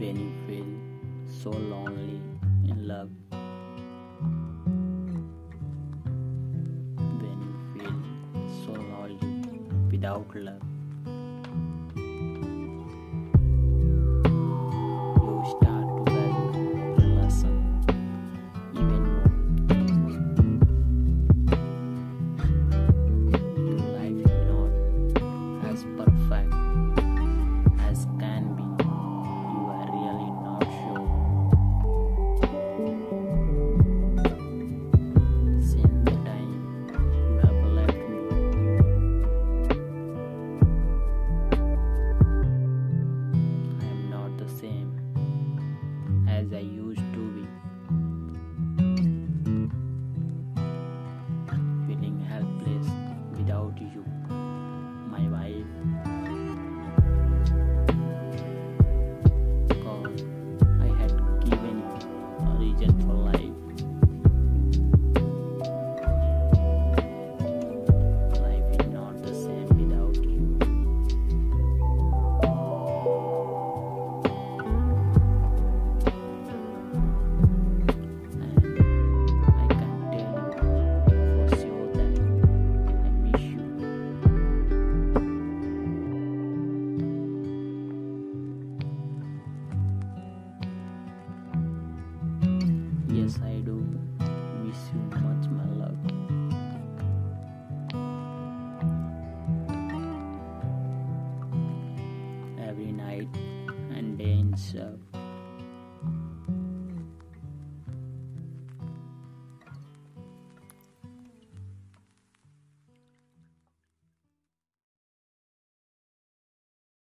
when you feel so lonely in love. When you feel so lonely without love. used to Yes, hmm. I do. Miss you much, my love. Every night and day in itself.